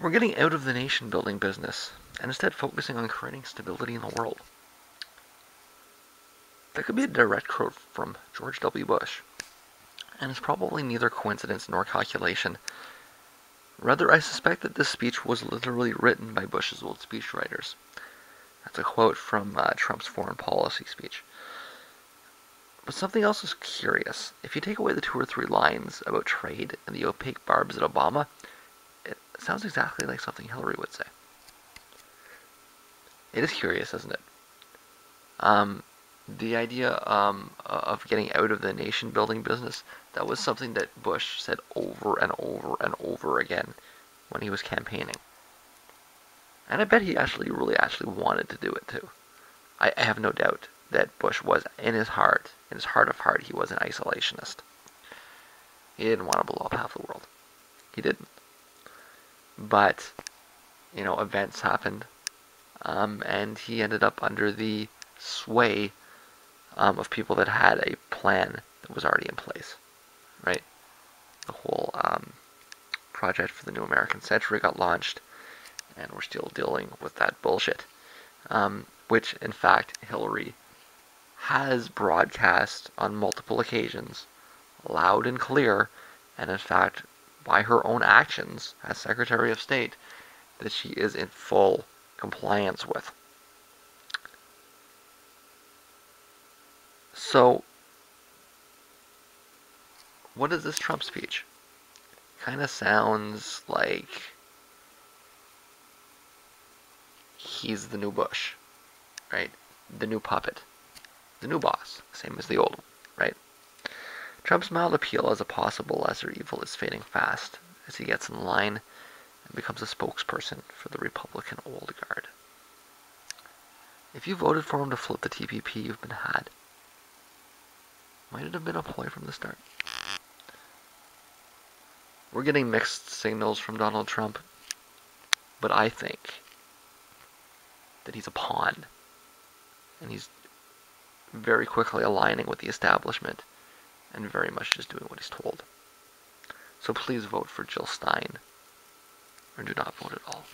We're getting out of the nation building business and instead focusing on creating stability in the world. That could be a direct quote from George W. Bush, and it's probably neither coincidence nor calculation. Rather, I suspect that this speech was literally written by Bush's old speechwriters. That's a quote from uh, Trump's foreign policy speech. But something else is curious. If you take away the two or three lines about trade and the opaque barbs at Obama, sounds exactly like something Hillary would say. It is curious, isn't it? Um, the idea um, of getting out of the nation building business, that was something that Bush said over and over and over again when he was campaigning. And I bet he actually, really actually wanted to do it too. I, I have no doubt that Bush was, in his heart, in his heart of heart, he was an isolationist. He didn't want to blow up half the world. He didn't. But, you know, events happened, um, and he ended up under the sway um, of people that had a plan that was already in place, right? The whole um, project for the New American Century got launched, and we're still dealing with that bullshit, um, which in fact Hillary has broadcast on multiple occasions, loud and clear, and in fact, by her own actions as Secretary of State, that she is in full compliance with. So, what is this Trump speech? Kind of sounds like he's the new Bush, right? The new puppet the new boss, same as the old one, right? Trump's mild appeal as a possible lesser evil is fading fast as he gets in line and becomes a spokesperson for the Republican old guard. If you voted for him to flip the TPP, you've been had. Might it have been a ploy from the start? We're getting mixed signals from Donald Trump, but I think that he's a pawn and he's very quickly aligning with the establishment and very much just doing what he's told. So please vote for Jill Stein or do not vote at all.